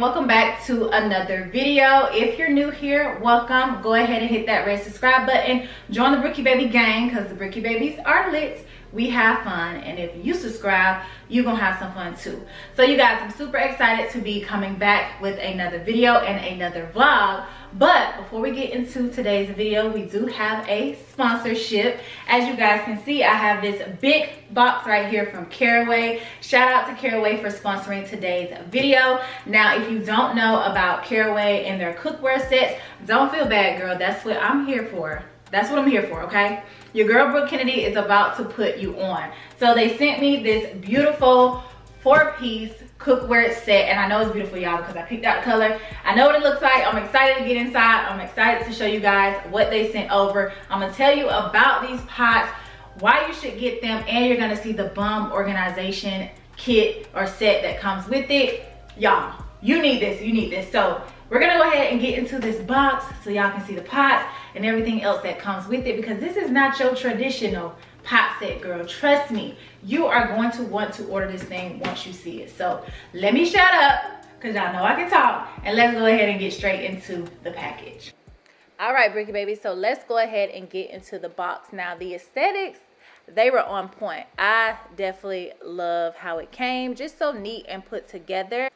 welcome back to another video. If you're new here welcome. Go ahead and hit that red subscribe button. Join the brookie baby gang because the brookie babies are lit. We have fun and if you subscribe you're gonna have some fun too. So you guys i'm super excited to be coming back with another video and another vlog but before we get into today's video we do have a sponsorship. As you guys can see i have this big box right here from caraway. Shout out to caraway for sponsoring today's video. Now if you don't know about caraway and their cookware sets don't feel bad girl. That's what i'm here for. That's what I'm here for, okay? Your girl Brooke Kennedy is about to put you on. So they sent me this beautiful four-piece cookware set and I know it's beautiful y'all because I picked out the color. I know what it looks like. I'm excited to get inside. I'm excited to show you guys what they sent over. I'm gonna tell you about these pots, why you should get them, and you're gonna see the bum organization kit or set that comes with it. Y'all, you need this, you need this. So we're gonna go ahead and get into this box so y'all can see the pots and everything else that comes with it because this is not your traditional pot set girl trust me you are going to want to order this thing once you see it. So let me shut up because y'all know i can talk and let's go ahead and get straight into the package. All right brookie baby so let's go ahead and get into the box. Now the aesthetics they were on point. I definitely love how it came just so neat and put together.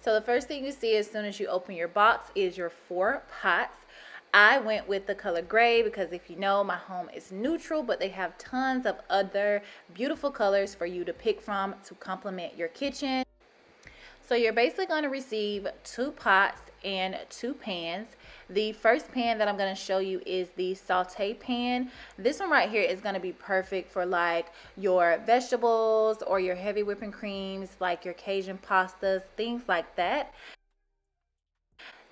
So the first thing you see as soon as you open your box is your four pots I went with the color gray because if you know, my home is neutral, but they have tons of other beautiful colors for you to pick from to complement your kitchen. So you're basically going to receive two pots and two pans. The first pan that I'm going to show you is the saute pan. This one right here is going to be perfect for like your vegetables or your heavy whipping creams, like your Cajun pastas, things like that.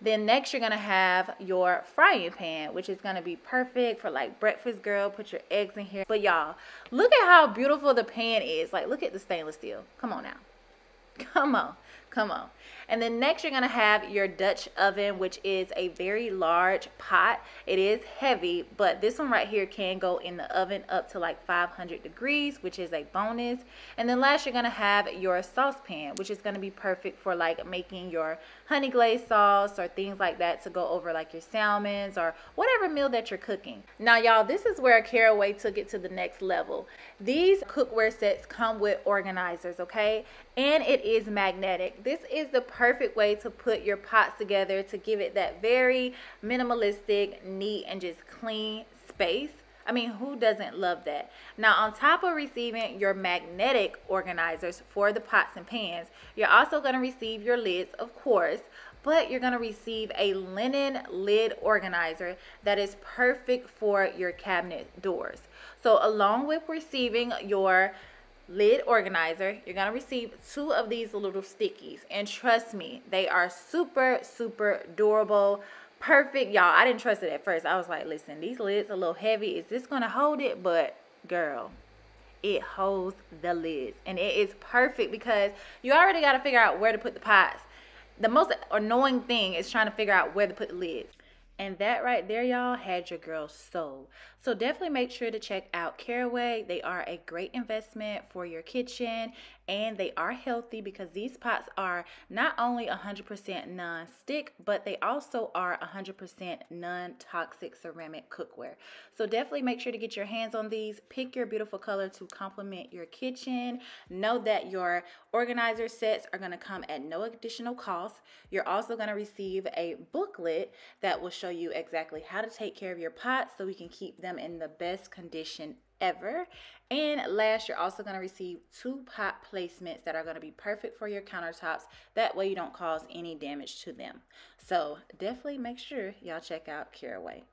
Then next you're gonna have your frying pan, which is gonna be perfect for like breakfast girl, put your eggs in here. But y'all, look at how beautiful the pan is. Like look at the stainless steel. Come on now, come on. Come on. And then next you're to have your Dutch oven, which is a very large pot. It is heavy, but this one right here can go in the oven up to like 500 degrees, which is a bonus. And then last you're to have your saucepan, which is to be perfect for like making your honey glaze sauce or things like that to go over like your salmons or whatever meal that you're cooking. Now y'all, this is where Caraway took it to the next level. These cookware sets come with organizers, okay? And it is magnetic this is the perfect way to put your pots together to give it that very minimalistic, neat, and just clean space. I mean, who doesn't love that? Now, on top of receiving your magnetic organizers for the pots and pans, you're also going to receive your lids, of course, but you're going to receive a linen lid organizer that is perfect for your cabinet doors. So along with receiving your lid organizer. You're going to receive two of these little stickies. And trust me, they are super, super durable. Perfect. Y'all, I didn't trust it at first. I was like, listen, these lids a little heavy. Is this to hold it? But girl, it holds the lids. And it is perfect because you already got to figure out where to put the pots. The most annoying thing is trying to figure out where to put the lids. And that right there, y'all, had your girl sold. So definitely make sure to check out Caraway. They are a great investment for your kitchen and they are healthy because these pots are not only 100% non-stick, but they also are 100% non-toxic ceramic cookware. So definitely make sure to get your hands on these. Pick your beautiful color to complement your kitchen. Know that your organizer sets are going to come at no additional cost. You're also going to receive a booklet that will show you exactly how to take care of your pots so we can keep them them in the best condition ever. And last, you're also going to receive two pot placements that are going to be perfect for your countertops. That way you don't cause any damage to them. So definitely make sure y'all check out Caraway.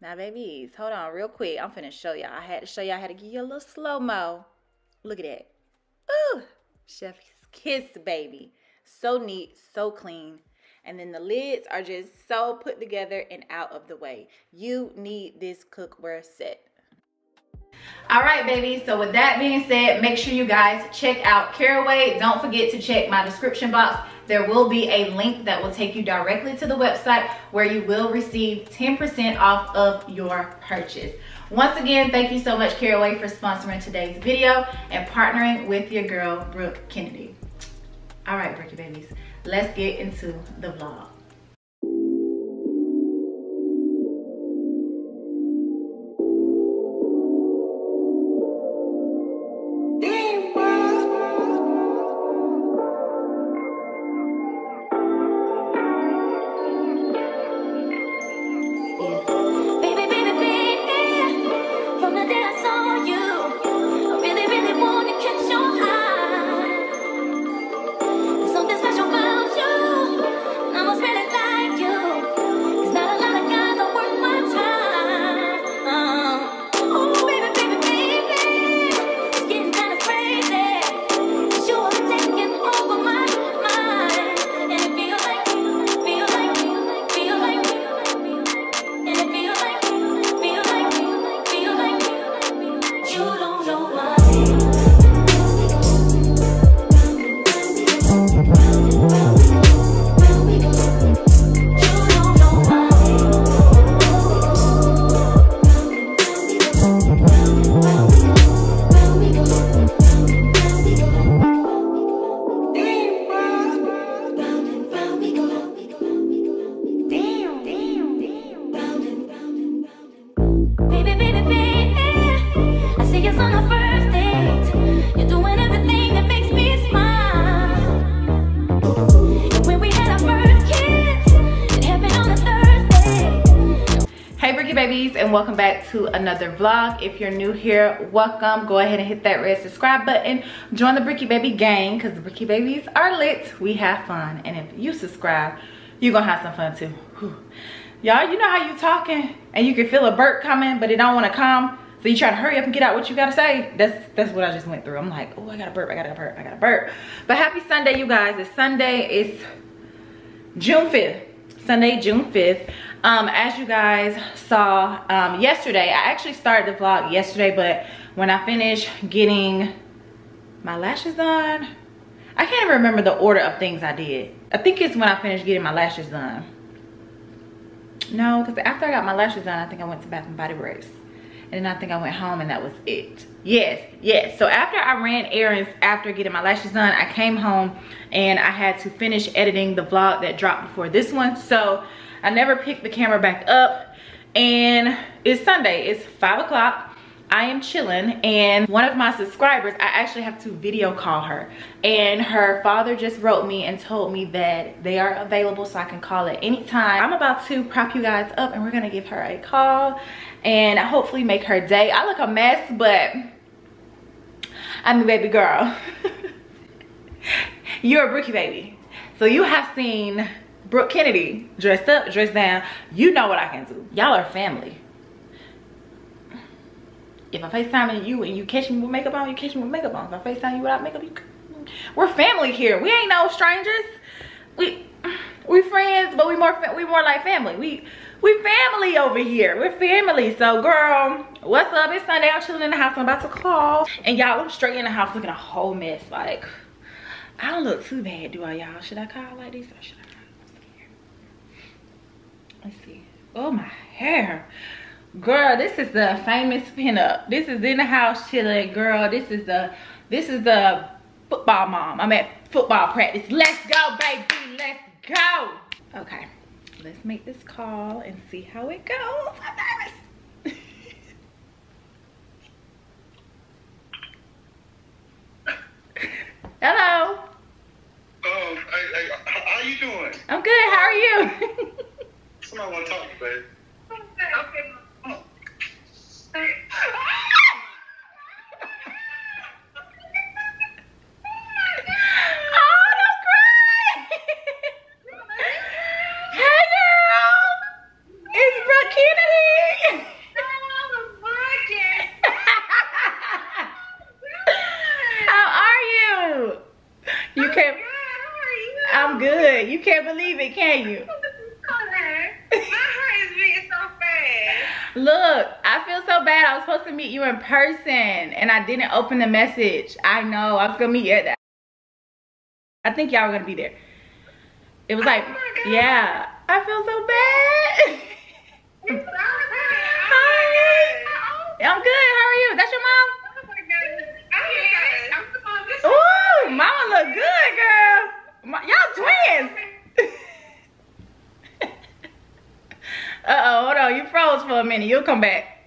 Now, babies, hold on real quick. I'm finna show y'all. I had to show y'all how to give you a little slow-mo. Look at that. Ooh, chef's kiss, baby. So neat, so clean. And then the lids are just so put together and out of the way. You need this cookware set. All right, baby. So with that being said, make sure you guys check out Caraway. Don't forget to check my description box. There will be a link that will take you directly to the website where you will receive 10% off of your purchase. Once again, thank you so much, Caraway, for sponsoring today's video and partnering with your girl, Brooke Kennedy. All right, Brookie babies, let's get into the vlog. To another vlog. If you're new here welcome. Go ahead and hit that red subscribe button. Join the brookie baby gang because the brookie babies are lit. We have fun. And if you subscribe you're gonna have some fun too. Y'all you know how you talking and you can feel a burp coming but it don't want to come. So you try to hurry up and get out what you gotta say. That's that's what i just went through. I'm like oh i gotta burp i gotta burp i gotta burp. But happy sunday you guys. It's sunday it's june 5th sunday june 5th um, as you guys saw um, yesterday, I actually started the vlog yesterday, but when I finished getting my lashes done, I can't remember the order of things I did. I think it's when I finished getting my lashes done. No, because after I got my lashes done, I think I went to Bath and Body Works. And then I think I went home and that was it. Yes, yes. So after I ran errands, after getting my lashes done, I came home and I had to finish editing the vlog that dropped before this one. So I never picked the camera back up and it's Sunday, it's five o'clock. I am chilling and one of my subscribers, I actually have to video call her and her father just wrote me and told me that they are available so I can call at any time. I'm about to prop you guys up and we're gonna give her a call and hopefully make her day. I look a mess, but I'm a baby girl. You're a Brookie baby. So you have seen Brooke Kennedy, dressed up, dressed down. You know what I can do. Y'all are family. If I FaceTime you and you catch me with makeup on, you catch me with makeup on. If I FaceTime you without makeup, you, we're family here. We ain't no strangers. We we friends, but we more we more like family. We we family over here. We're family. So girl, what's up? It's Sunday. I'm chilling in the house. I'm about to call. And y'all, I'm straight in the house looking a whole mess. Like, I don't look too bad, do I, y'all? Should I call like this or should I? let's see oh my hair girl this is the famous pinup this is in the house chilling girl this is the this is the football mom i'm at football practice let's go baby let's go okay let's make this call and see how it goes i'm nervous hello um, hey, hey, how you doing? I'm good. How are you? Somebody want to talk, babe. Okay. okay. you Look, I feel so bad. I was supposed to meet you in person and I didn't open the message. I know. I was gonna meet you at that. I think y'all were gonna be there. It was like, oh yeah. I feel so bad. Hi. I'm good. How are you? That's your mom? Oh Ooh, mama look good, girl. For a minute. You'll come back.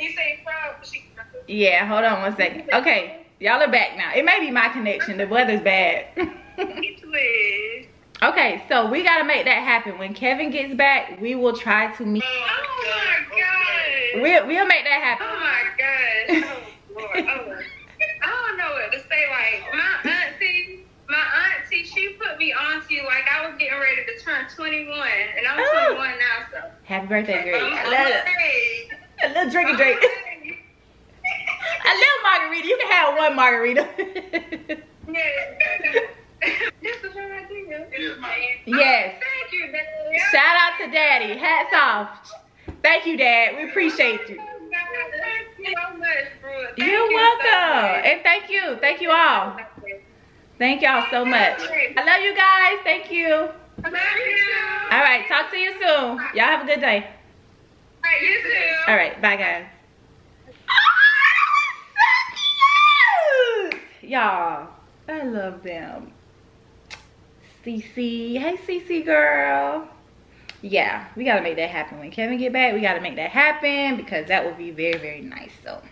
You say she. Yeah, hold on one second. Okay, y'all are back now. It may be my connection. The weather's bad. Okay, so we gotta make that happen. When Kevin gets back, we will try to meet. Oh my god. We'll, we'll make that happen. Oh my God. Oh Lord. Oh. I don't know what to say. Like my auntie, my auntie, she put me on to you like I was getting ready to turn 21, and I'm Oh. 21 now. So. Happy birthday, Greg. I'm, I I'm love it. ready. A little drinky I'm drink. ready. A little margarita. You can have one margarita. Yeah. this is what I do. Yes. Thank you, Daddy. Shout out to Daddy. Hats off. Thank you, Dad. We appreciate you. Oh, thank you so much, Thank You're you so welcome. much. And thank you. Thank you all. Thank y'all so much. I love you guys. Thank you. I love you. All right. Talk to you soon. Y'all have a good day. All right, you too. All right. Bye, guys. Oh, y'all, I love them. CC. Hey, CC girl. Yeah, we got to make that happen. When Kevin get back, we got to make that happen because that would be very, very nice. So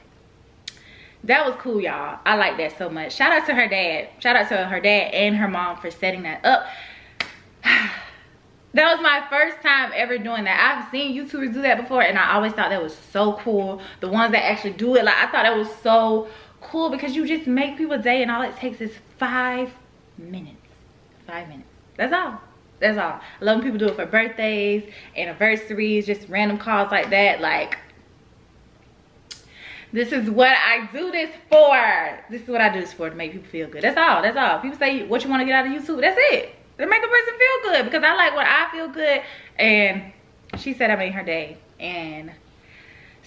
that was cool, y'all. I like that so much. Shout out to her dad. Shout out to her dad and her mom for setting that up. that was my first time ever doing that. I've seen YouTubers do that before and I always thought that was so cool. The ones that actually do it, like I thought that was so cool because you just make people day and all it takes is five minutes. Five minutes. That's all. That's all. I love when people do it for birthdays, anniversaries, just random calls like that. Like, this is what I do this for. This is what I do this for to make people feel good. That's all. That's all. People say what you want to get out of YouTube. That's it. To make a person feel good because I like when I feel good. And she said I made her day. And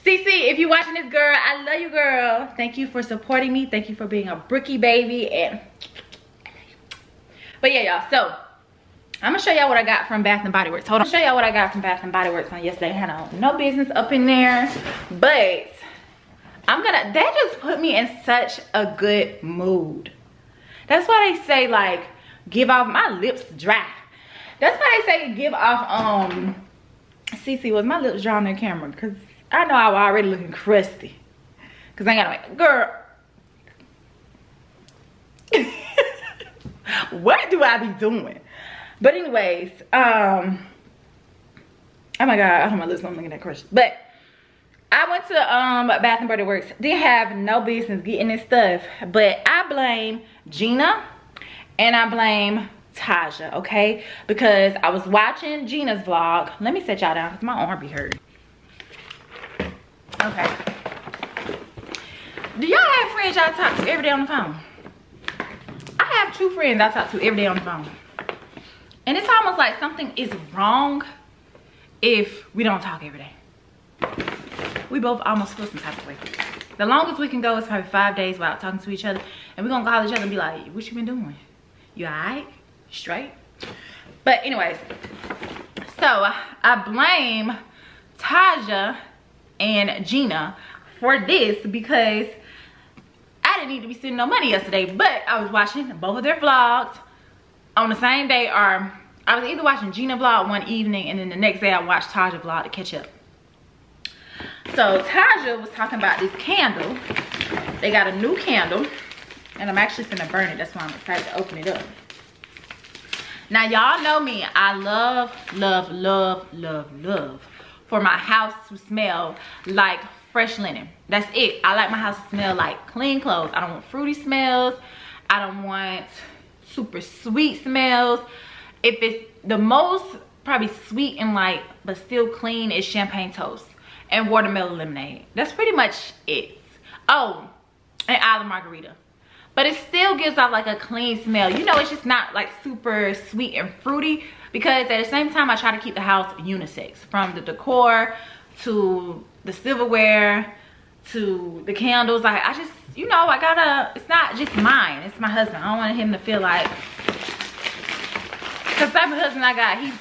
Cece, if you're watching this, girl, I love you, girl. Thank you for supporting me. Thank you for being a brookie baby. And but yeah, y'all. So I'm gonna show y'all what I got from Bath and Body Works. Hold on, I'll show y'all what I got from Bath and Body Works on yesterday. I had no business up in there, but I'm gonna. That just put me in such a good mood. That's why they say like give off my lips dry. That's why they say give off. Um, Cece was my lips dry on their camera because I know I was already looking crusty. Cause I gotta make girl. what do I be doing? But anyways, um, oh my god, I hope my lips don't look that crushed. But I went to um Bath and Body Works. Didn't have no business getting this stuff, but I blame Gina and I blame Taja, okay? Because I was watching Gina's vlog. Let me set y'all down because my arm be hurt. Okay. Do y'all have friends y'all talk to every day on the phone? I have two friends I talk to every day on the phone. And it's almost like something is wrong if we don't talk every day. We both almost feel some type of way. The longest we can go is probably five days without talking to each other. And we're gonna call each other and be like, what you been doing? You alright? Straight? But anyways, so I blame Taja and Gina for this because I didn't need to be sending no money yesterday, but I was watching both of their vlogs on the same day or I was either watching Gina vlog one evening and then the next day I watched Taja vlog to catch up. So Taja was talking about this candle. They got a new candle and I'm actually gonna burn it. That's why I'm excited to open it up. Now y'all know me, I love, love, love, love, love for my house to smell like fresh linen. That's it. I like my house to smell like clean clothes. I don't want fruity smells. I don't want super sweet smells. If it's the most probably sweet and light but still clean is champagne toast and watermelon lemonade. That's pretty much it. Oh, and island margarita. But it still gives off like a clean smell. You know, it's just not like super sweet and fruity because at the same time I try to keep the house unisex from the decor to the silverware to the candles. Like I just, you know, I gotta, it's not just mine, it's my husband. I don't want him to feel like, cause type of husband I got, he,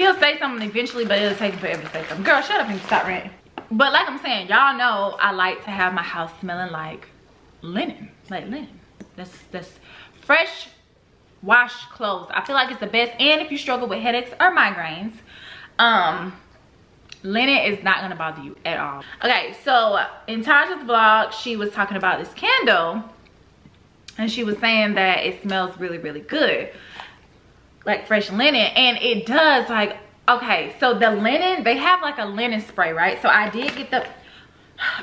he'll say something eventually, but it'll take him forever to say something. Girl, shut up and stop ranting. But like I'm saying, y'all know I like to have my house smelling like linen, like linen. That's, that's fresh washed clothes. I feel like it's the best. And if you struggle with headaches or migraines, um, linen is not gonna bother you at all okay so in tasha's vlog she was talking about this candle and she was saying that it smells really really good like fresh linen and it does like okay so the linen they have like a linen spray right so i did get the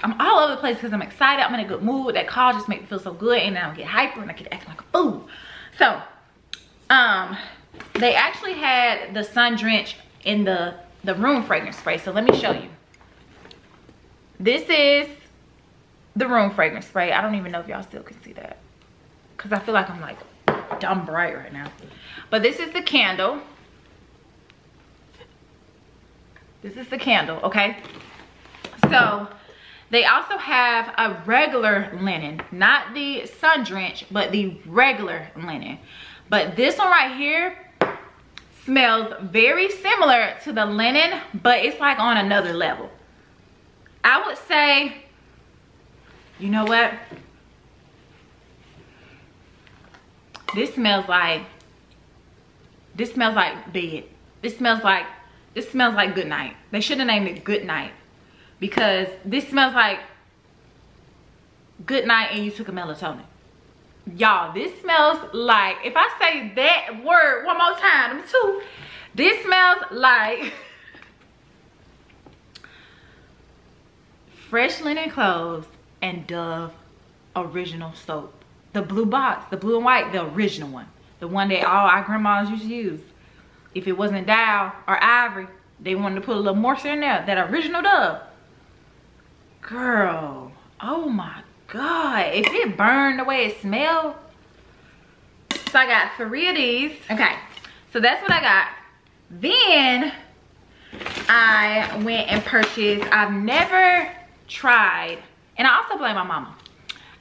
i'm all over the place because i'm excited i'm in a good mood that call just make me feel so good and i don't get hyper and i get acting like a fool so um they actually had the sun drench in the the room fragrance spray. So let me show you. This is the room fragrance spray. I don't even know if y'all still can see that. Because I feel like I'm like dumb bright right now. But this is the candle. This is the candle, okay? So they also have a regular linen. Not the sun drench, but the regular linen. But this one right here smells very similar to the linen, but it's like on another level. I would say, you know what? This smells like, this smells like bed. This smells like, this smells like good night. They should have named it good night because this smells like good night and you took a melatonin y'all this smells like if i say that word one more time too this smells like fresh linen clothes and dove original soap the blue box the blue and white the original one the one that all our grandmas used to use. If it wasn't dial or ivory they wanted to put a little moisture in there that original dove. Girl oh my god. If it burned the way it smelled. So i got three of these. Okay so that's what i got. Then i went and purchased i've never tried and i also blame my mama.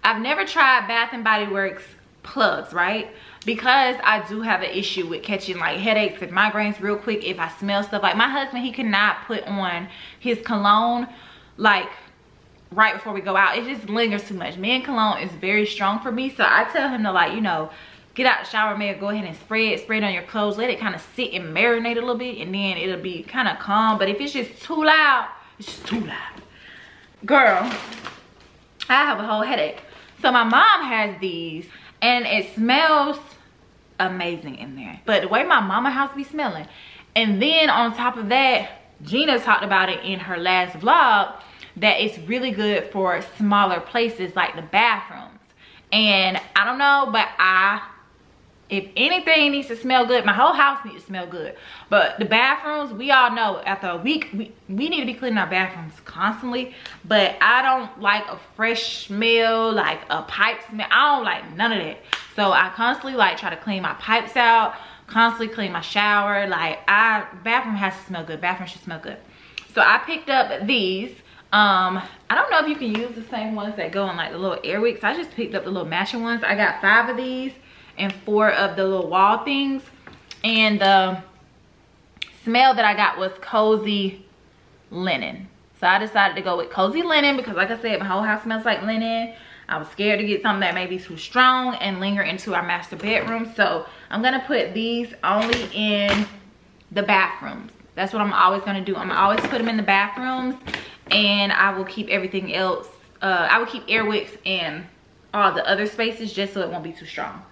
I've never tried bath and body works plugs right because i do have an issue with catching like headaches and migraines real quick if i smell stuff like my husband he cannot put on his cologne like right before we go out. It just lingers too much. Men cologne is very strong for me. So I tell him to like, you know, get out the shower, man, go ahead and spray it, spray it on your clothes. Let it kind of sit and marinate a little bit and then it'll be kind of calm. But if it's just too loud, it's just too loud. Girl, I have a whole headache. So my mom has these and it smells amazing in there. But the way my mama house be smelling. And then on top of that, Gina talked about it in her last vlog that it's really good for smaller places like the bathrooms. And I don't know, but I, if anything needs to smell good, my whole house needs to smell good. But the bathrooms, we all know after a week, we, we need to be cleaning our bathrooms constantly. But I don't like a fresh smell, like a pipe smell. I don't like none of that. So I constantly like try to clean my pipes out, constantly clean my shower. Like I, bathroom has to smell good. Bathroom should smell good. So I picked up these um i don't know if you can use the same ones that go in like the little air wicks i just picked up the little matching ones i got five of these and four of the little wall things and the smell that i got was cozy linen so i decided to go with cozy linen because like i said my whole house smells like linen i was scared to get something that may be too strong and linger into our master bedroom so i'm gonna put these only in the bathrooms that's what i'm always gonna do i'm always put them in the bathrooms and I will keep everything else, uh, I will keep air wicks in all the other spaces just so it won't be too strong.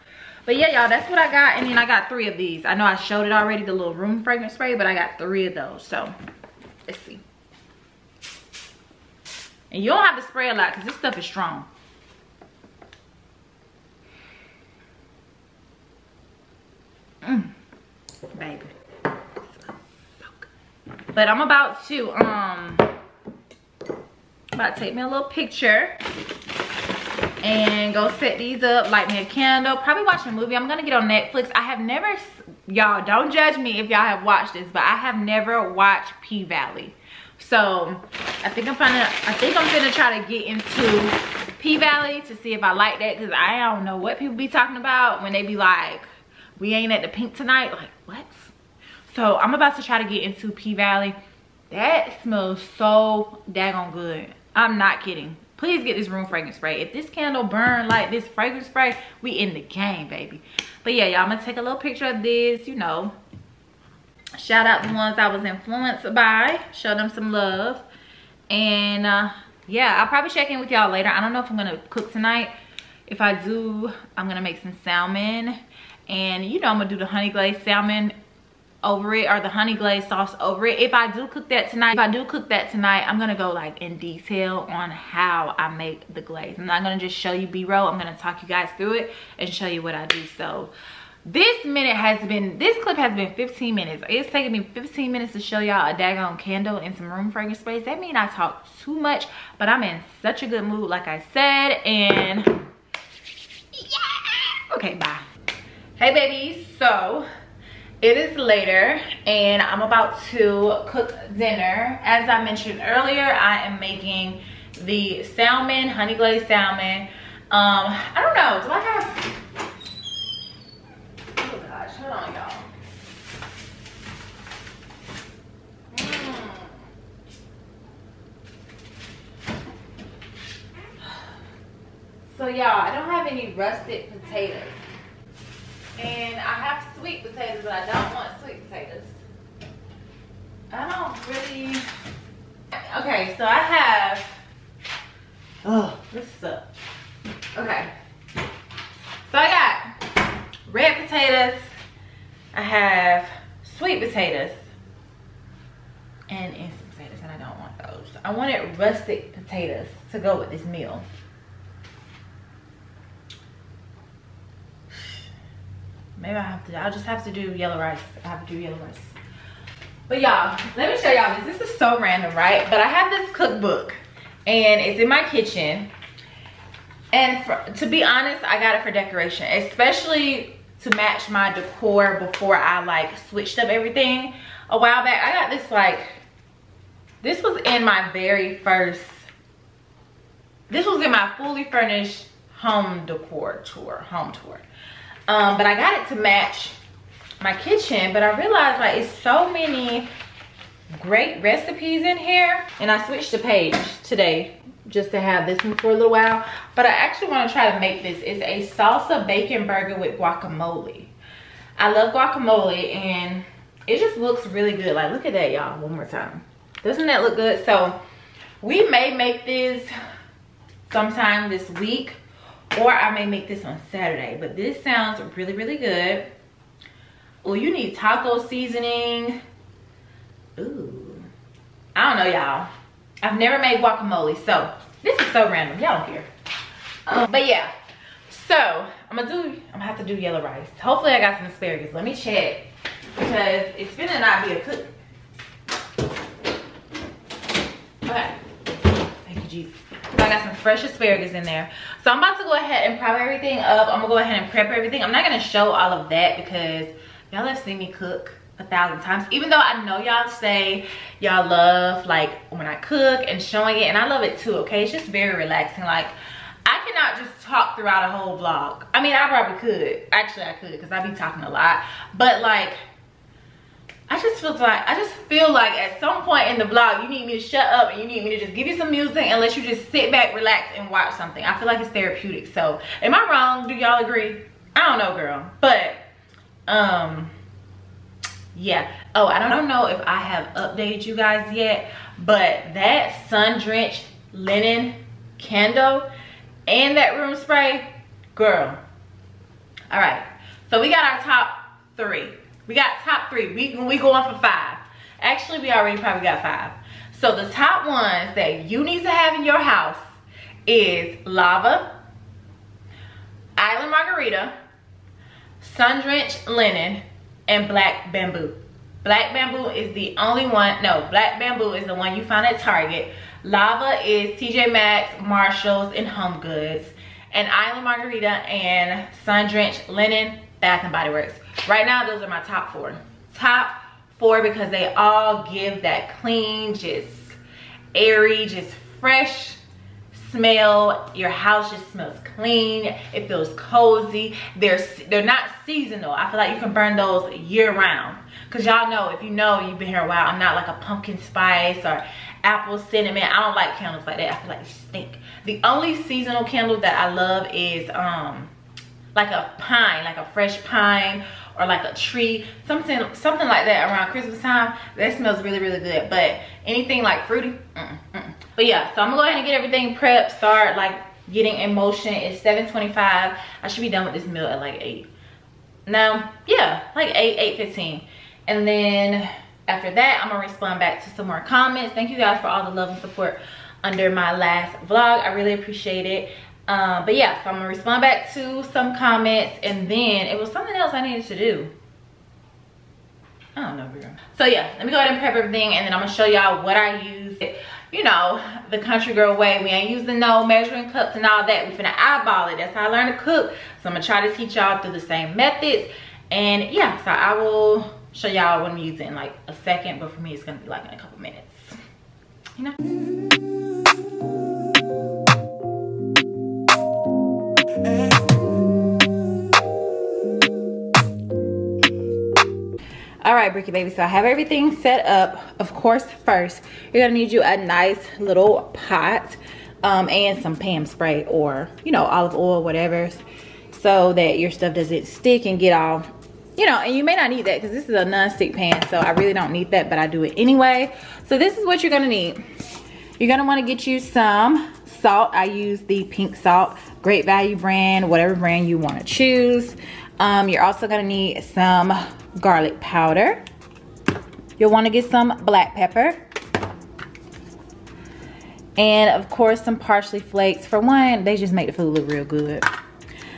But yeah, y'all, that's what I got. And then I got three of these. I know I showed it already, the little room fragrance spray, but I got three of those. So, let's see. And you don't have to spray a lot because this stuff is strong. Mmm, baby. But I'm about to, um, about to take me a little picture and go set these up light me a candle probably watch a movie. I'm gonna get on netflix. I have never y'all don't judge me if y'all have watched this but i have never watched p-valley so i think i'm gonna i think i'm gonna try to get into p-valley to see if i like that because i don't know what people be talking about when they be like we ain't at the Pynk tonight like what so i'm about to try to get into p-valley that smells so daggone good I'm not kidding. Please get this room fragrance spray. If this candle burn like this fragrance spray, we in the game, baby. But yeah, y'all, I'm gonna take a little picture of this, you know. shout out the ones I was influenced by. Show them some love. And uh, yeah, I'll probably check in with y'all later. I don't know if I'm gonna cook tonight. If I do, I'm gonna make some salmon. And you know I'm gonna do the honey glazed salmon over it or the honey glazed sauce over it. If I do cook that tonight, if I do cook that tonight, I'm gonna go like in detail on how I make the glaze. I'm not gonna just show you B-roll. I'm gonna talk you guys through it and show you what I do. So this minute has been this clip has been 15 minutes it's taking me 15 minutes to show y'all a daggone candle and some room fragrance sprays that mean i talk too much but i'm in such a good mood like i said and yeah okay bye hey babies so it is later and i'm about to cook dinner as i mentioned earlier i am making the salmon honey glazed salmon um i don't know do i have Hold on, y'all. Mm. So y'all, I don't have any rusted potatoes. And I have sweet potatoes, but I don't want sweet potatoes. I don't really... Okay, so I have... Oh, this sucks. Okay. So I got red potatoes, I have sweet potatoes and instant potatoes and I don't want those. I wanted rustic potatoes to go with this meal. Maybe I have to, I'll just have to do yellow rice. I have to do yellow rice. But y'all, let me show y'all this. This is so random, right? But I have this cookbook and it's in my kitchen. And for, to be honest, I got it for decoration, especially to match my decor before I like switched up everything a while back. I got this like, this was in my very first, this was in my fully furnished home decor tour, home tour. Um, but I got it to match my kitchen, but I realized like it's so many great recipes in here. And I switched the page today just to have this one for a little while. But I actually want to try to make this. It's a salsa bacon burger with guacamole. I love guacamole and it just looks really good. Like, look at that, y'all, one more time. Doesn't that look good? So, we may make this sometime this week or I may make this on Saturday. But this sounds really, really good. Oh, you need taco seasoning. Ooh. I don't know, y'all. I've never made guacamole, so this is so random. Y'all don't care. Um, but yeah, so I'm gonna do, I'm gonna have to do yellow rice. Hopefully I got some asparagus. Let me check because it's gonna not be a cook. Okay, thank you, Jesus. I got some fresh asparagus in there. So I'm about to go ahead and prep everything up. I'm gonna go ahead and prep everything. I'm not gonna show all of that because y'all have seen me cook a thousand times even though i know y'all say y'all love like when i cook and showing it and i love it too okay it's just very relaxing like i cannot just talk throughout a whole vlog i mean i probably could actually i could because i be talking a lot but like I just feel like I just feel like at some point in the vlog you need me to shut up and you need me to just give you some music and let you just sit back, relax, and watch something. I feel like it's therapeutic. So am I wrong? Do y'all agree? I don't know, girl. But um yeah oh i don't know if i have updated you guys yet but that sun drenched linen candle and that room spray girl all right so we got our top three we got top three we we going for five actually we already probably got five so the top ones that you need to have in your house is lava island margarita sun drenched linen and black bamboo. Black bamboo is the only one, no, black bamboo is the one you find at Target. Lava is TJ Maxx, Marshalls, and Home Goods. And Island Margarita and Sun Drenched Linen, Bath and Body Works. Right now, those are my top four. Top four because they all give that clean, just airy, just fresh smell. Your house just smells clean. It feels cozy. They're they're not seasonal. I feel like you can burn those year round because y'all know if you know you've been here a while i'm not like a pumpkin spice or apple cinnamon. I don't like candles like that. I feel like they stink. The only seasonal candle that i love is um like a pine like a fresh pine or like a tree, something something like that around Christmas time. That smells really, really good. But anything like fruity, mm -mm. But yeah, so I'm gonna go ahead and get everything prepped, start like getting in motion. It's 7.25. I should be done with this meal at like 8. Now, yeah, like 8, 8.15. And then after that, I'm gonna respond back to some more comments. Thank you guys for all the love and support under my last vlog. I really appreciate it. Um, but yeah, so I'm gonna respond back to some comments and then it was something else I needed to do. I don't know, girl. So yeah, let me go ahead and prep everything and then I'm gonna show y'all what I use. You know, the country girl way. We ain't using no measuring cups and all that. We finna eyeball it. That's how I learned to cook. So I'm gonna try to teach y'all through the same methods. And yeah, so I will show y'all what I'm using in like a second, but for me it's gonna be like in a couple minutes. You know? All right brookie baby so i have everything set up of course first. You're gonna need you a nice little pot um, and some pam spray or you know olive oil whatever so that your stuff doesn't stick and get all you know and you may not need that because this is a non-stick pan so i really don't need that but i do it anyway. So this is what you're gonna need. You're gonna want to get you some salt. I use the pink salt great value brand whatever brand you want to choose um, you're also gonna need some garlic powder. You'll wanna get some black pepper. And of course, some parsley flakes. For one, they just make the food look real good.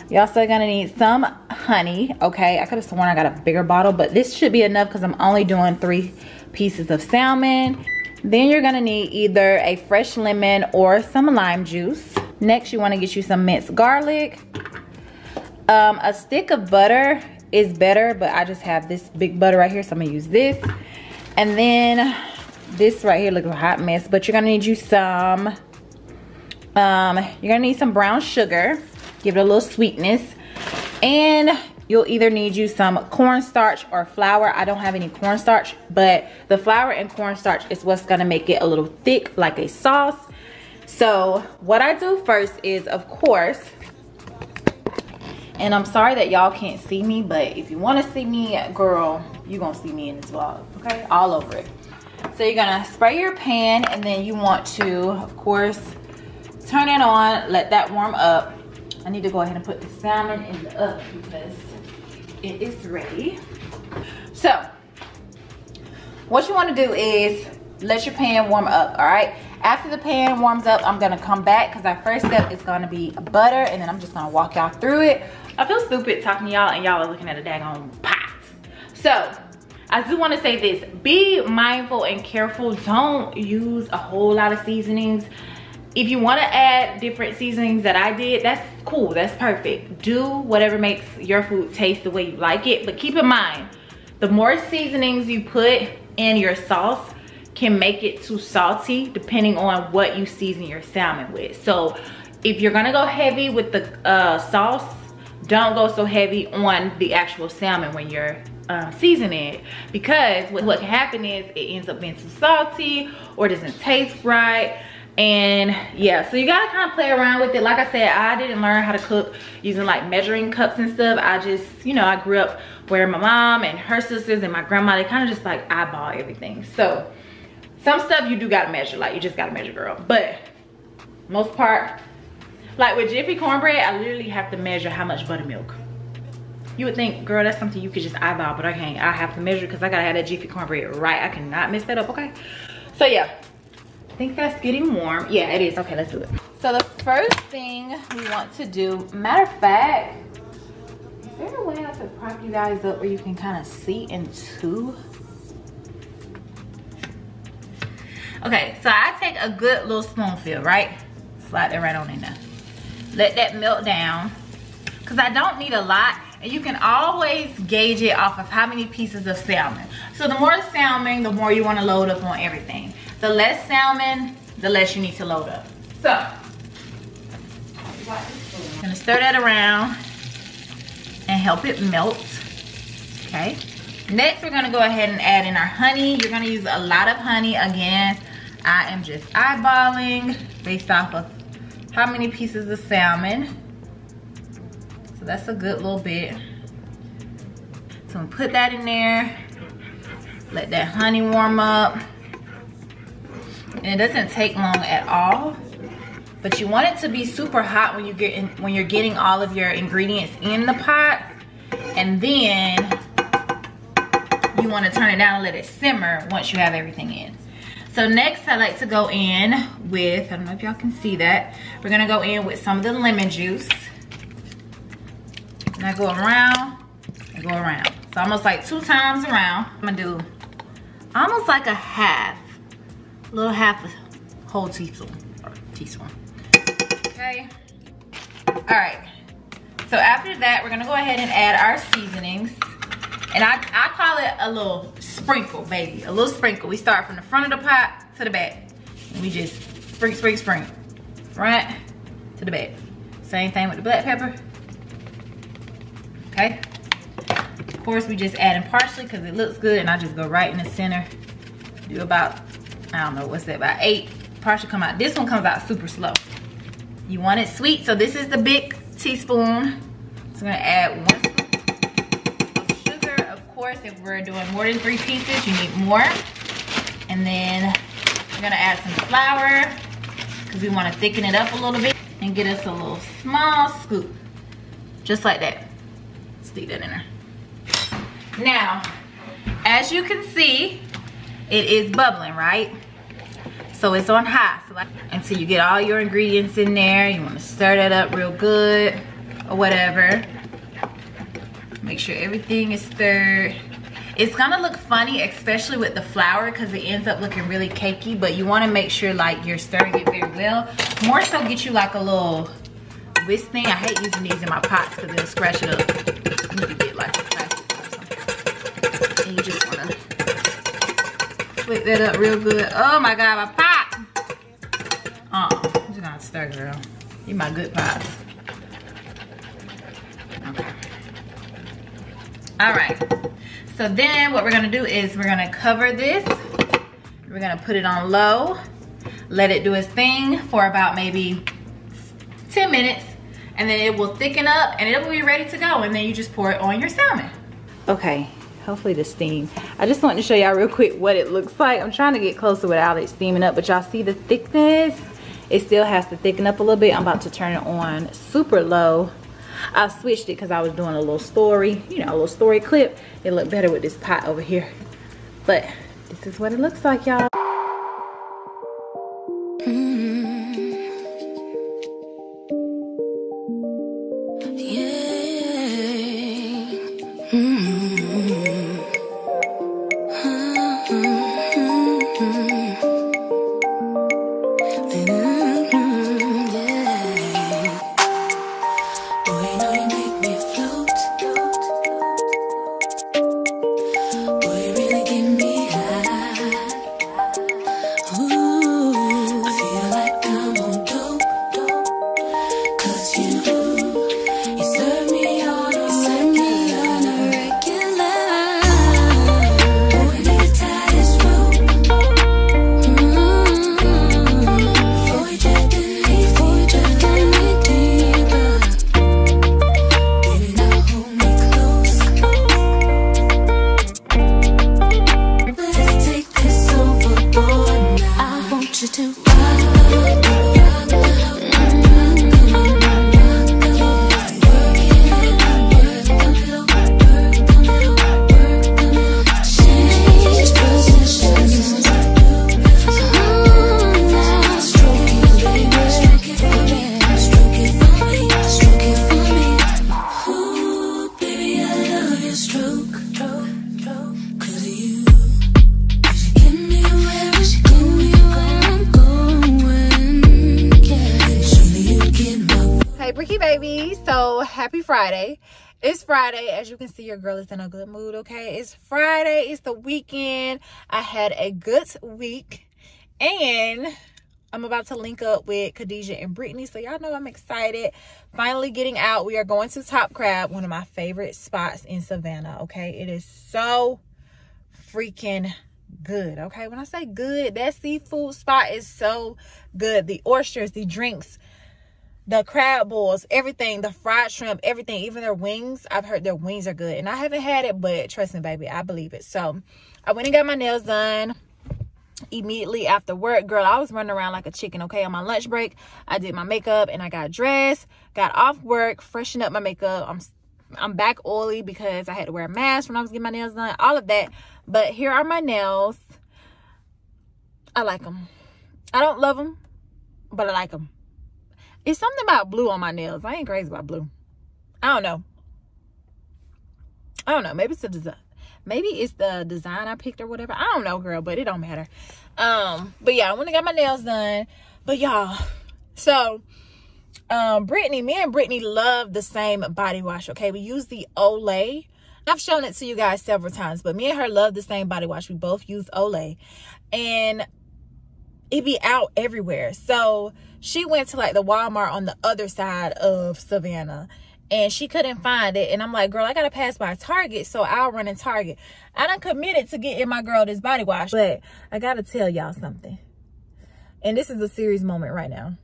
You're also gonna need some honey, okay? I could have sworn I got a bigger bottle, but this should be enough because I'm only doing three pieces of salmon. Then you're gonna need either a fresh lemon or some lime juice. Next, you wanna get you some minced garlic. Um, a stick of butter is better, but I just have this big butter right here, so I'm gonna use this. And then this right here looks a hot mess, but you're gonna need you some, um, you're gonna need some brown sugar, give it a little sweetness. And you'll either need you some cornstarch or flour. I don't have any cornstarch, but the flour and cornstarch is what's gonna make it a little thick like a sauce. So what I do first is, of course, and I'm sorry that y'all can't see me, but if you wanna see me, girl, you're gonna see me in this vlog, okay? All over it. So you're gonna spray your pan and then you want to, of course, turn it on, let that warm up. I need to go ahead and put the salmon in the oven because it is ready. So, what you wanna do is let your pan warm up, all right? After the pan warms up, I'm gonna come back because our first step is gonna be butter and then I'm just gonna walk y'all through it. I feel stupid talking to y'all and y'all are looking at a daggone pot. So, I do want to say this. Be mindful and careful. Don't use a whole lot of seasonings. If you want to add different seasonings that I did, that's cool. That's perfect. Do whatever makes your food taste the way you like it. But keep in mind, the more seasonings you put in your sauce can make it too salty depending on what you season your salmon with. So if you're to go heavy with the uh, sauce, don't go so heavy on the actual salmon when you're uh, seasoning it. Because what can happen is it ends up being too salty or doesn't taste right. And yeah so you gotta kind of play around with it. Like i said i didn't learn how to cook using like measuring cups and stuff. I just you know i grew up where my mom and her sisters and my grandma they kind of just like eyeball everything. So some stuff you do gotta measure like you just gotta measure girl but most part like with Jiffy cornbread, I literally have to measure how much buttermilk. You would think, girl, that's something you could just eyeball, but I can't. I have to measure because I gotta have that Jiffy cornbread right. I cannot mess that up, okay? So yeah, I think that's getting warm. Yeah, it is. Okay, let's do it. So the first thing we want to do, matter of fact, is there a way I could prop you guys up where you can kind of see into? Okay, so I take a good little spoonful, right? Slide that right on in there let that melt down because I don't need a lot and you can always gauge it off of how many pieces of salmon. So the more salmon, the more you want to load up on everything. The less salmon, the less you need to load up. So, I'm gonna stir that around and help it melt, okay? Next, we're gonna go ahead and add in our honey. You're gonna use a lot of honey. Again, I am just eyeballing based off of how many pieces of salmon. So that's a good little bit. teaspoon. Put that in there. Let that honey warm up. And it doesn't take long at all. But you want it to be super hot when you get in, when you're getting all of your ingredients in the pot. And then you want to turn it down and let it simmer once you have everything in. So next I like to go in with, I don't know if y'all can see that. We're gonna go in with some of the lemon juice. And I go around and go around. So almost like two times around. I'm gonna do almost like a half, a little half a whole teaspoon, or teaspoon. Okay. All right. So after that, we're gonna go ahead and add our seasonings. And I, I call it a little sprinkle, baby. A little sprinkle. We start from the front of the pot to the back. And we just sprinkle, sprinkle, sprinkle. Front to the back. Same thing with the black pepper. Okay. Of course, we just add in parsley because it looks good. And I just go right in the center. Do about, I don't know, what's that, about eight. Parsley come out. This one comes out super slow. You want it sweet, so this is the big teaspoon. So I'm gonna add one if we're doing more than three pieces, you need more. And then we're gonna add some flour because we wanna thicken it up a little bit and get us a little small scoop. Just like that. Stick that in there. Now, as you can see, it is bubbling, right? So it's on high. So like, until you get all your ingredients in there, you wanna stir that up real good or whatever. Make sure everything is stirred. It's gonna look funny, especially with the flour, because it ends up looking really cakey, but you wanna make sure like you're stirring it very well. More so get you like a little whisk thing. I hate using these in my pots because it'll scratch it up. You get like plastic And you just wanna flip that up real good. Oh my God, my pot! Oh, I'm just gonna stir, girl. You my good pots. all right so then what we're gonna do is we're gonna cover this. We're gonna put it on low let it do its thing for about maybe 10 minutes and then it will thicken up and it'll be ready to go and then you just pour it on your salmon. Okay hopefully the steam. I just wanted to show y'all real quick what it looks like. I'm trying to get closer without it steaming up but y'all see the thickness? It still has to thicken up a little bit. I'm about to turn it on super low I switched it because I was doing a little story, you know, a little story clip. It looked better with this pot over here. But this is what it looks like, y'all. Friday. As you can see, your girl is in a good mood, okay? It's Friday. It's the weekend. I had a good week. And I'm about to link up with Khadijah and Brittany. So y'all know I'm excited. Finally getting out. We are going to Top Crab, one of my favorite spots in Savannah, okay? It is so freaking good, okay? When I say good, that seafood spot is so good. The oysters, the drinks, the crab balls, everything, the fried shrimp, everything, even their wings. I've heard their wings are good. And I haven't had it, but trust me, baby, I believe it. So I went and got my nails done immediately after work. Girl, I was running around like a chicken, okay? On my lunch break, I did my makeup and I got dressed, got off work, freshened up my makeup. I'm I'm back oily because I had to wear a mask when I was getting my nails done, all of that. But here are my nails. I like them. I don't love them, but I like them. It's something about blue on my nails. I ain't crazy about blue. I don't know. I don't know. Maybe it's the design. Maybe it's the design I picked or whatever. I don't know, girl, but it don't matter. Um, but yeah, I went and got my nails done. But y'all, so um Brittany, me and Brittany love the same body wash. Okay, we use the Olay. I've shown it to you guys several times, but me and her love the same body wash. We both use Olay. And it be out everywhere. So she went to like the Walmart on the other side of Savannah and she couldn't find it. And I'm like, girl, I gotta pass by Target, so I'll run in Target. I done committed to getting my girl this body wash, but I gotta tell y'all something. And this is a serious moment right now.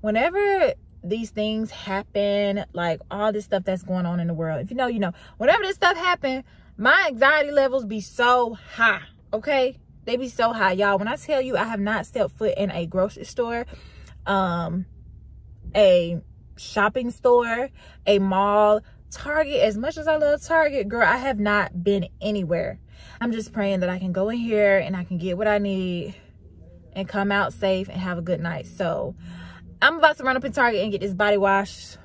Whenever these things happen, like all this stuff that's going on in the world, if you know, you know, whenever this stuff happen, my anxiety levels be so high, okay? They be so high, y'all. When I tell you I have not stepped foot in a grocery store, um, a shopping store, a mall, Target. As much as I love Target, girl, I have not been anywhere. I'm just praying that I can go in here and I can get what I need and come out safe and have a good night. So I'm about to run up in Target and get this body wash.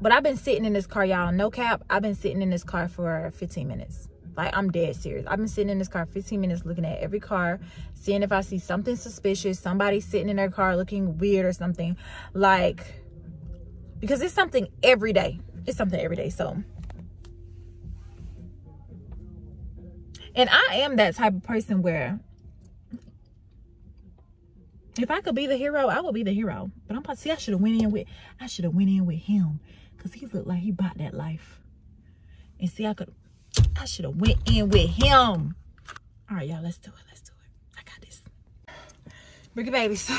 But I've been sitting in this car, y'all. No cap. I've been sitting in this car for 15 minutes. Like, I'm dead serious. I've been sitting in this car 15 minutes looking at every car, seeing if I see something suspicious, somebody sitting in their car looking weird or something. Like, because it's something every day. It's something every day. So, and I am that type of person where if I could be the hero, I would be the hero. But I'm about to see I should have went in with I should have went in with him. Cause he looked like he bought that life. And see I could I should have went in with him. All right, y'all, let's do it. Let's do it. I got this. Brookie babies.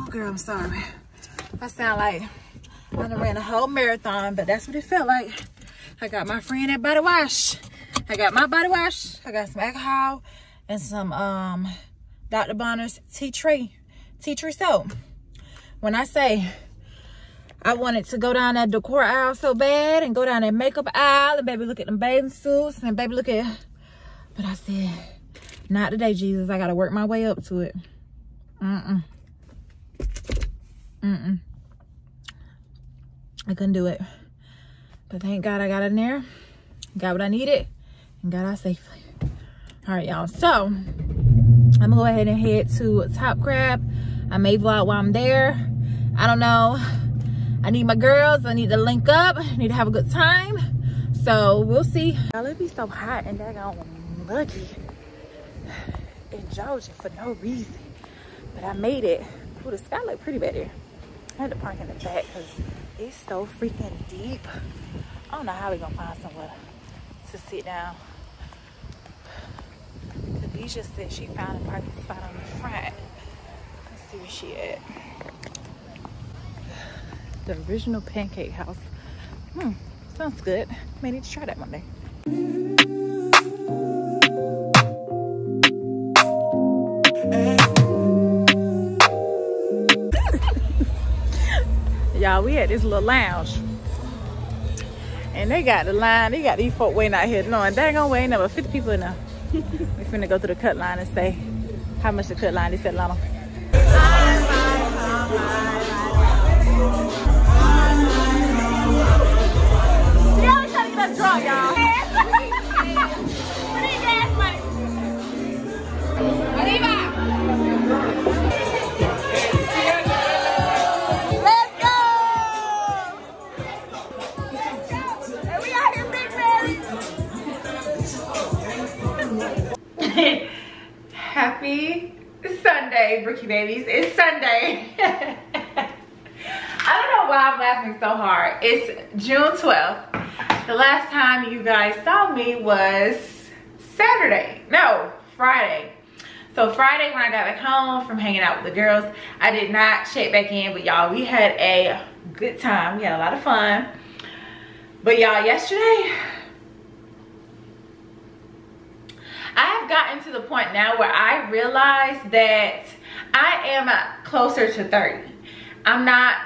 Oh, girl, I'm sorry. I sound like I done ran a whole marathon, but that's what it felt like. I got my friend at Body Wash. I got my body wash. I got some alcohol and some um Dr. Bronner's tea tree, tea tree soap. When I say I wanted to go down that decor aisle so bad and go down that makeup aisle and baby look at them bathing suits and baby look at, but I said, not today, Jesus. I got to work my way up to it. Mm-mm. Mm-mm. I couldn't do it. But thank God I got in there, got what I needed, and got out safely. All right, y'all. So, I'm going to go ahead and head to Top Crab. I may vlog while I'm there. I don't know I need my girls. I need to link up. I need to have a good time. So we'll see. Y'all, it be so hot and daggone muggy in Georgia for no reason. But I made it. Ooh, the sky look pretty bad here. I had to park in the back because it's so freaking deep. I don't know how we gonna find somewhere to sit down. Khadijah said she found a parking spot on the front. Let's see where she at the original pancake house. Hmm, sounds good. May need to try that one day. Y'all, we at this little lounge. And they got the line, they got these folk waiting out here knowing they ain't gonna wait number 50 people in there. we finna go through the cut line and say how much the cut line is at Lama. Let's y'all. Happy Sunday, Brookie babies. It's Sunday. I don't know why I'm laughing so hard. It's June 12th the last time you guys saw me was Saturday. No, Friday. So Friday when I got back home from hanging out with the girls, I did not check back in, but y'all, we had a good time. We had a lot of fun. But y'all, yesterday, I have gotten to the point now where I realize that I am closer to 30. I'm not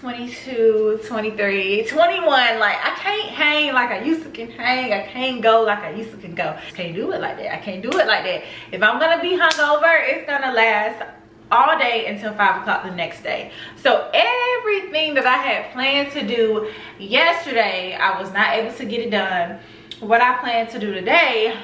22, 23, 21. Like I can't hang like I used to can hang. I can't go like I used to can go. Can't do it like that. I can't do it like that. If I'm gonna be hungover, it's gonna last all day until five o'clock the next day. So everything that I had planned to do yesterday, I was not able to get it done. What I plan to do today,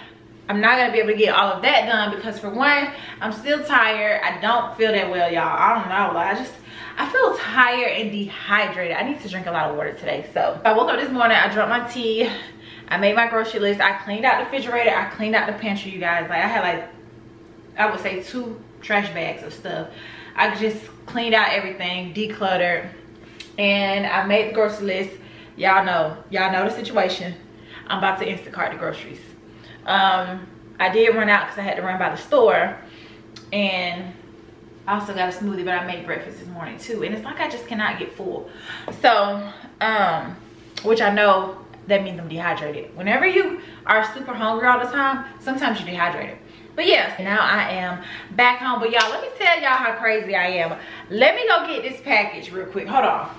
I'm not gonna be able to get all of that done because for one, I'm still tired. I don't feel that well, y'all. I don't know, I just, I feel tired and dehydrated. I need to drink a lot of water today. So I woke up this morning, I drank my tea, I made my grocery list, I cleaned out the refrigerator, I cleaned out the pantry, you guys. Like I had like, I would say two trash bags of stuff. I just cleaned out everything, decluttered, and I made the grocery list. Y'all know, y'all know the situation. I'm about to Instacart the groceries. Um, I did run out because I had to run by the store, and I also got a smoothie, but I made breakfast this morning too. And it's like I just cannot get full. So, um, which I know that means I'm dehydrated. Whenever you are super hungry all the time, sometimes you're dehydrated. But yes, now I am back home. But y'all, let me tell y'all how crazy I am. Let me go get this package real quick. Hold on.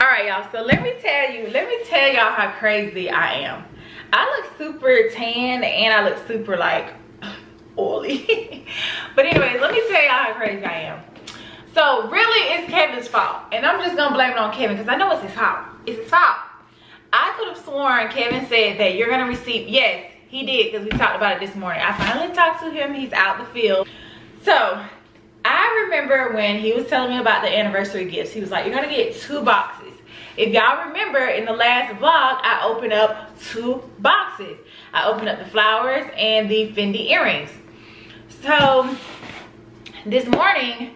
All right, y'all. So let me tell you, let me tell y'all how crazy I am. I look super tan and I look super like oily. but anyway, let me tell y'all how crazy I am. So really it's Kevin's fault. And I'm just gonna blame it on Kevin because I know it's his fault. It's his fault. I could have sworn Kevin said that you're gonna receive, yes, he did because we talked about it this morning. I finally talked to him, he's out the field. So I remember when he was telling me about the anniversary gifts, he was like, you're gonna get two boxes. If y'all remember in the last vlog, I opened up two boxes. I opened up the flowers and the Fendi earrings. So this morning,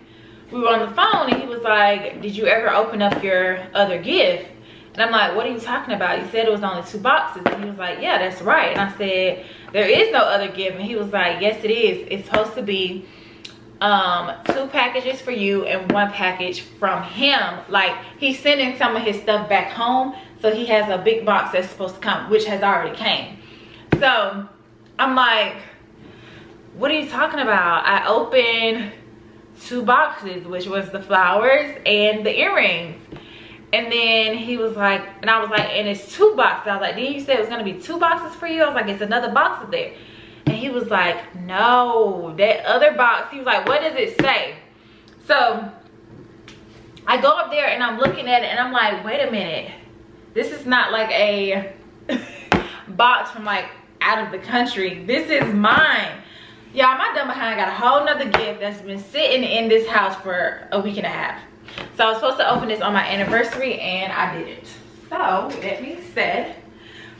we were on the phone and he was like, did you ever open up your other gift? And I'm like, what are you talking about? You said it was only two boxes. And he was like, yeah, that's right. And I said, there is no other gift. And he was like, yes, it is. It's supposed to be um, two packages for you and one package from him. Like, he's sending some of his stuff back home. So he has a big box that's supposed to come, which has already came. So I'm like, what are you talking about? I opened two boxes, which was the flowers and the earrings. And then he was like, and I was like, and it's two boxes. I was like, didn't you say it was gonna be two boxes for you? I was like, it's another box there. And he was like, no, that other box. He was like, what does it say? So I go up there and I'm looking at it and I'm like, wait a minute. This is not like a box from like out of the country. This is mine. Y'all, my dumb behind got a whole nother gift that's been sitting in this house for a week and a half. So I was supposed to open this on my anniversary and I didn't. So that being said,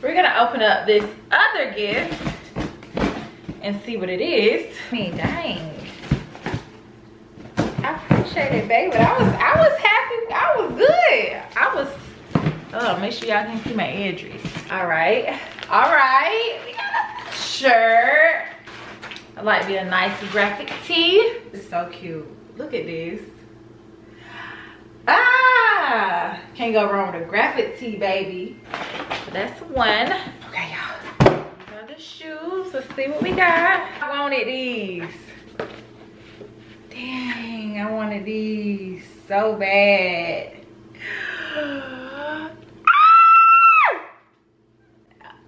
we're gonna open up this other gift and see what it is. I mean, dang. I appreciate it, baby. I was I was happy. I was good. I was oh make sure y'all can see my edges. Alright. Alright. We got a shirt. I like be a nice graphic tee. It's so cute. Look at this. Ah, can't go wrong with a graphic tee, baby. So that's one. Okay, y'all. Other shoes. Let's see what we got. I wanted these. Dang, I wanted these so bad.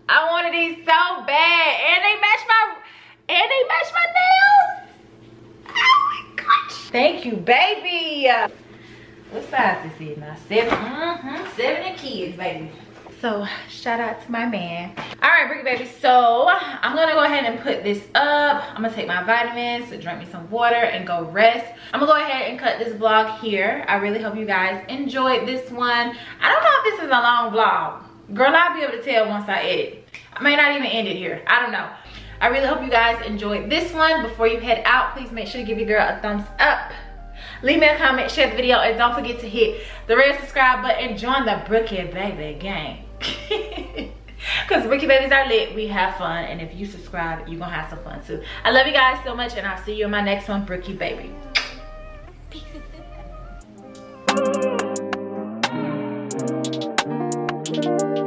I wanted these so bad, and they match my and they match my nails. Oh my gosh! Thank you, baby. What size is it now? 7 mm-hmm. Seven and kids, baby. So shout out to my man. All right, Brookie baby. So I'm gonna go ahead and put this up. I'm gonna take my vitamins, drink me some water, and go rest. I'm gonna go ahead and cut this vlog here. I really hope you guys enjoyed this one. I don't know if this is a long vlog. Girl, I'll be able to tell once I edit. I may not even end it here. I don't know. I really hope you guys enjoyed this one. Before you head out, please make sure to give your girl a thumbs up. Leave me a comment, share the video, and don't forget to hit the red subscribe button join the Brookie Baby gang. Because Brookie Babies are lit, we have fun, and if you subscribe, you're going to have some fun too. I love you guys so much, and I'll see you in my next one, Brookie Baby.